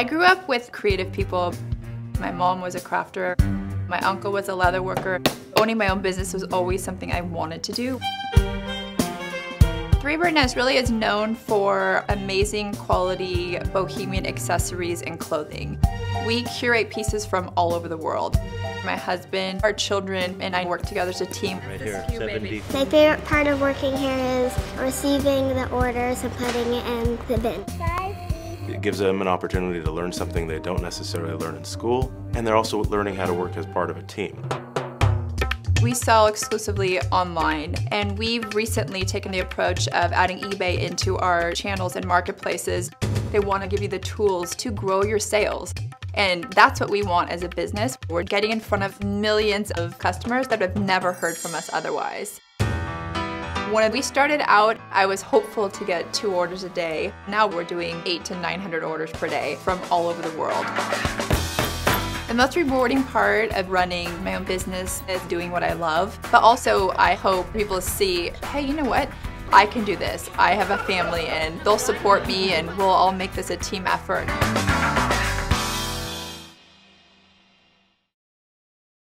I grew up with creative people. My mom was a crafter. My uncle was a leather worker. Owning my own business was always something I wanted to do. Three Bird Nest really is known for amazing quality bohemian accessories and clothing. We curate pieces from all over the world. My husband, our children, and I work together as a team. Right here, 70. My favorite part of working here is receiving the orders and putting it in the bin. It gives them an opportunity to learn something they don't necessarily learn in school, and they're also learning how to work as part of a team. We sell exclusively online, and we've recently taken the approach of adding eBay into our channels and marketplaces. They want to give you the tools to grow your sales. And that's what we want as a business. We're getting in front of millions of customers that have never heard from us otherwise. When we started out, I was hopeful to get two orders a day. Now we're doing eight to 900 orders per day from all over the world. The most rewarding part of running my own business is doing what I love, but also I hope people see, hey, you know what? I can do this. I have a family and they'll support me and we'll all make this a team effort.